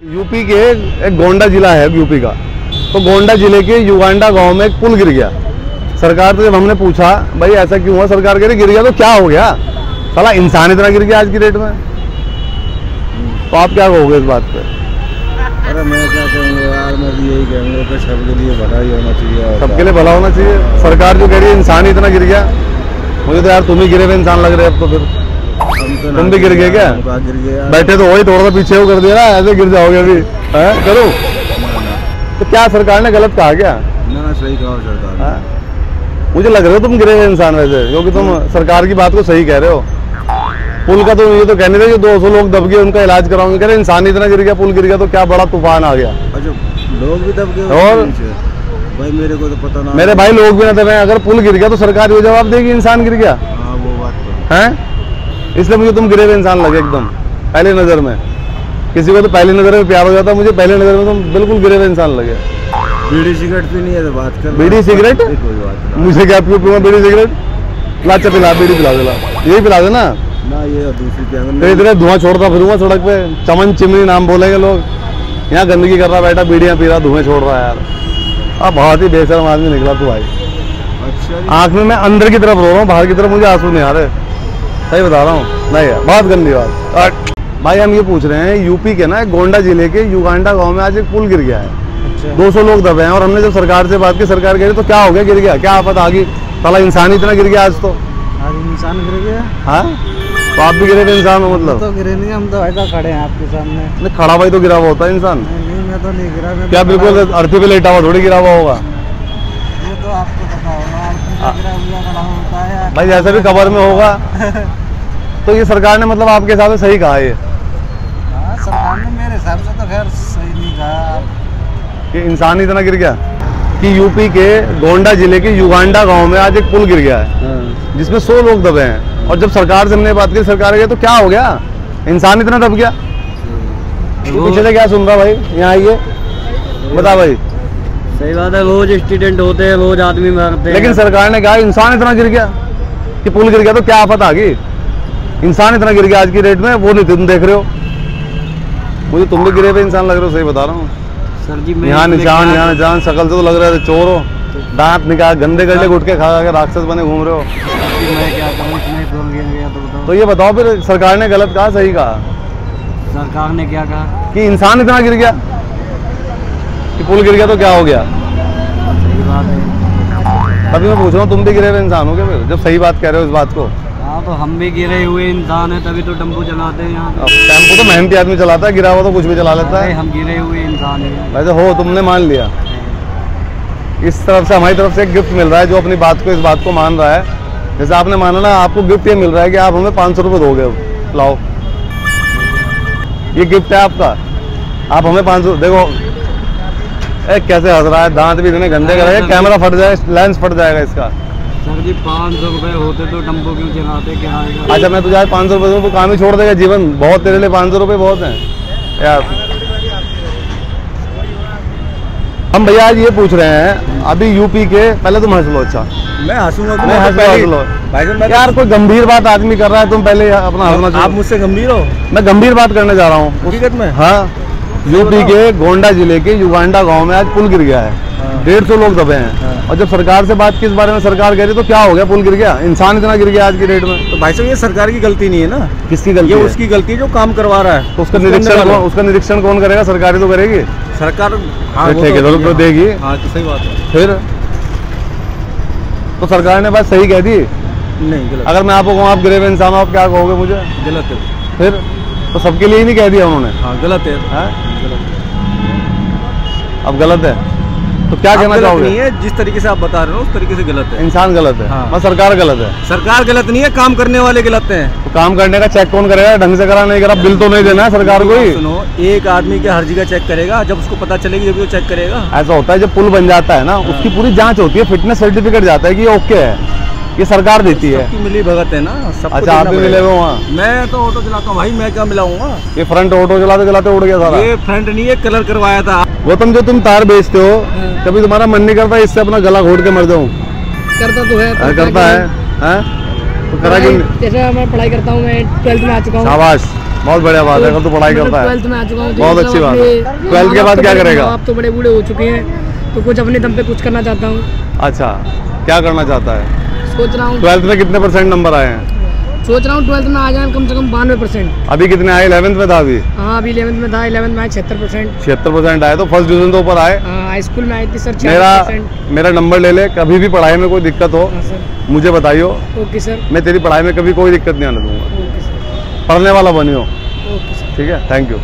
UP के एक गोंडा जिला है यूपी का। तो गोंडा ज़िले के युगांडा गाँव में एक पुल गिर गया। सरकार से जब हमने पूछा भाई ऐसा क्यों हुआ? सरकार कह रही गिर गया तो क्या हो गया? साला इंसान इतना गिर गया आज की डेट में। तो आप क्या कहोगे इस बात पे? अरे मैं क्या कहूँगा यार मैं भी यही कहूँगा कि सबके लिए भला ही होना चाहिए सबके लिए भला होना चाहिए। सरकार जो कह रही है इंसान ही इतना गिर गया। मुझे तो यार तुम ही गिरे हुए इंसान लग रहे अब तो फिर। तुम भी गिर गए क्या? गिर गए यार बैठे तो वही थोड़ा सा पीछे वो कर दिया ना ऐसे गिर जाओगे अभी। हैं? करो तो क्या सरकार ने गलत कहा क्या? ना ना सही कहा सरकार। हाँ? मुझे लग रहा है तुम गिरे इंसान वैसे क्योंकि तुम सरकार की बात को सही कह रहे हो। पुल का तो ये तो कहने थे कि 200 लोग दब गए उनका इलाज कराओगे कह रहे इंसान इतना गिर गया पुल गिर गया तो क्या बड़ा तूफ़ान आ गया? अच्छा लोग भी दब गए और? भाई मेरे को तो पता ना मेरे भाई लोग भी ना दबे अगर पुल गिर गया तो सरकार ये जवाब देगी इंसान गिर गया। हाँ वो बात तो है। हैं? इसलिए मुझे तुम गिरे हुए इंसान लगे एकदम पहली नज़र में। किसी को तो पहली नज़र में प्यार हो जाता मुझे पहली नज़र में तुम बिल्कुल गिरे हुए इंसान लगे। बीड़ी सिगरेट भी नहीं है तो बात कर बीड़ी सिगरेट? मुझे क्या पीऊँ पीऊँ बीड़ी सिगरेट? ला अच्छा पिला बीड़ी पिला दिला यही पिला देना। ना ये दूसरी इधर धुआँ छोड़ता फिरूँगा सड़क पे। चमन चिमनी नाम बोलेंगे लोग। यहाँ गंदगी कर रहा बैठा बीड़ियाँ पी रहा धुएँ छोड़ रहा है यार। अब बहुत ही बेशरम आदमी निकला तू भाई। अच्छा आँख में मैं अंदर की तरफ़ रो रहा हूँ बाहर की तरफ़ मुझे आँसू नहीं आ रहे। सही बता रहा हूँ। नहीं यार बहुत गंदी बात। भाई हम ये पूछ रहे हैं यूपी के ना गोंडा ज़िले के युगांडा गाँव में आज एक पुल गिर गया है। अच्छा। 200 लोग दबे हैं और हमने जब सरकार से बात की सरकार कह रही तो क्या हो गया गिर गया? क्या आफत आ गई? साला इंसान इतना गिर गया आज तो। आज इंसान गिर गया? हाँ? तो आप भी गिरे थे इंसान हो मतलब? तो गिरे नहीं हम तो ऐसा खड़े हैं आपके सामने। नहीं, खड़ा भाई तो गिरा हुआ होता है इंसान। नहीं मैं तो नहीं गिरा मैं क्या तो बिल्कुल अर्थी पे लेटा हुआ थोड़ी गिरा हुआ होगा। ये तो आपको पता होगा भाई जैसे भी कवर में होगा। तो ये सरकार ने मतलब आपके हिसाब से सही कहा ये? हाँ सरकार ने मेरे हिसाब से तो खैर सही नहीं कहा। कि इंसान ही इतना गिर गया कि यूपी के गोंडा ज़िले के युगांडा गाँव में आज एक पुल गिर गया है जिसमें सौ लोग दबे हैं। और जब सरकार से हमने बात की सरकार गई तो क्या हो गया? इंसान इतना दब गया। पीछे से क्या सुन रहा भाई? यहाँ आइए। बता भाई। सही बात है रोज स्टूडेंट होते हैं रोज आदमी मरते हैं। लेकिन सरकार ने कहा इंसान इतना गिर गया कि पुल गिर गया तो क्या आफत आ गई? इंसान इतना गिर गया आज की डेट में वो नहीं तुम देख रहे हो। मुझे तुम भी गिरे हुए इंसान लग रहे हो सही बता रहा हूँ। सर जी यहाँ निशान यहाँ निशान शकल से तो लग रहा है चोर हो। दांत निकाल गंदे गड्ढे गुटके खा खा के राक्षस बने घूम रहे हो। तो तो ये बताओ फिर सरकार ने गलत कहा सही कहा? सरकार ने क्या कहा? कि इंसान इतना गिर गया? कि पुल गिर गया तो क्या हो गया? सही बात है। तभी मैं पूछ रहा हूँ तुम भी गिरे हुए इंसान हो फिर? जब सही बात कह रहे हो इस बात को। हाँ तो हम भी गिरे हुए इंसान हैं तभी तो टेंपो चलाते हैं यहाँ टेंपो तो मेहनती आदमी चलाता है गिरा हुआ तो कुछ भी चला लेता है। हम गिरे हुए इंसान हैं। वैसे हो तुमने मान लिया। इस तरफ़ से हमारी तरफ़ से एक गिफ्ट मिल रहा है जो अपनी बात को इस बात को मान रहा है। जैसे आपने माना ना आपको गिफ्ट ये मिल रहा है कि आप हमें पाँच सौ रुपये दोगे। लाओ। ये गिफ्ट है आपका। आप हमें पाँच सौ देखो। ए कैसे हंस रहा है दांत भी इतने गंदे कर रहे हैं कैमरा फट जाए लेंस फट जाएगा इसका। सर जी पाँच सौ रुपये होते तो टेंपो क्यों चलाते? अच्छा मैं तुझे आज पाँच सौ रुपये तो काम ही छोड़ देगा जीवन। बहुत तेरे लिए पाँच सौ रुपये बहुत हैं। यार। हम भैया आज ये पूछ रहे हैं अभी यूपी के पहले तुम हंस लो अच्छा। मैं हंसूँगा तो मैं हंस लो हंस लो भाई यार कोई गंभीर बात आदमी कर रहा है तुम पहले अपना हंसना आप मुझसे गंभीर हो? मैं गंभीर बात करने जा रहा हूँ। हकीकत में? हाँ। यूपी के गोंडा ज़िले के युगांडा गाँव में आज पुल गिर गया है। हाँ। डेढ़ सौ लोग दबे हैं। हाँ। और जब सरकार से बात की इस बारे में सरकार कह रही तो क्या हो गया पुल गिर गया? इंसान इतना गिर गया आज की डेट में। तो भाई साहब ये सरकार की गलती नहीं है ना? किसकी ये गलती है? उसकी गलती है जो काम करवा रहा है। तो उसका निरीक्षण उसका निरीक्षण कौन करेगा? सरकारी तो करेगी। सरकार तो को हाँ, देगी। हाँ तो सही बात है। फिर? तो सरकार ने बात सही कह दी? नहीं गलत। अगर मैं आपको कहूँ आप गिरे हुए इंसान आप क्या कहोगे मुझे? गलत है। फिर? तो सबके लिए ही नहीं कह दिया उन्होंने? हाँ गलत है। हैं? अब गलत है? तो क्या कहना चाहोगे? नहीं है जिस तरीके से आप बता रहे हो उस तरीके से गलत है। इंसान गलत है। हाँ। बस सरकार गलत है। सरकार गलत नहीं है काम करने वाले गलत हैं। तो काम करने का चेक कौन करेगा? ढंग से करा नहीं करा बिल तो नहीं देना है सरकार को ही। सुनो एक आदमी के हर्जी का चेक करेगा जब उसको पता चलेगी जब वो चेक करेगा। ऐसा होता है जब पुल बन जाता है ना उसकी पूरी जाँच होती है फिटनेस सर्टिफिकेट जाता है की ओके है। ये सरकार देती है। मिली भगत है ना अच्छा आप भी मिले हुए वहाँ? मैं तो ऑटो चलाता हूँ भाई मैं क्या मिलाऊँगा? ये फ्रंट ऑटो चलाते चलाते उड़ गया सारा। ये फ्रंट नहीं है कलर करवाया था। गौतम जो तुम तार बेचते हो कभी तुम्हारा मन नहीं करता इससे अपना गला घोट के मर जाऊँ? करता तो है हाँ, करता है। तो करा क्यों? जैसे मैं पढ़ाई करता हूँ मैं ट्वेल्थ में आ चुका हूँ। शाबाश बहुत बढ़िया बात है अगर तू पढ़ाई करता है। ट्वेल्थ में आ चुका हूँ तो बहुत मतलब अच्छी बात है। 12th के बाद क्या तो करेगा? बाप तो बड़े बूढ़े हो चुके हैं तो कुछ अपने दम पे कुछ करना चाहता हूँ। अच्छा क्या करना चाहता है? सोच रहा हूँ। ट्वेल्थ में कितने परसेंट नंबर आए हैं? सोच रहा हूँ ट्वेल्थ में आ जाए कम से कम बानवे परसेंट अभी कितने आए? इलेवेंथ में था अभी। हाँ अभी इलेवंथ में था इलेवंथ में आए छिहत्तर परसेंट छिहत्तर परसेंट आए तो फ़र्स्ट डिवीज़न तो ऊपर आए। हाई स्कूल में आई थी सर मेरा मेरा नंबर ले ले कभी भी पढ़ाई में कोई दिक्कत हो हाँ सर मुझे बताइयो। ओके सर मैं तेरी पढ़ाई में कभी कोई दिक्कत नहीं आने दूँगा। पढ़ने वाला बनियो। ठीक है? Thank you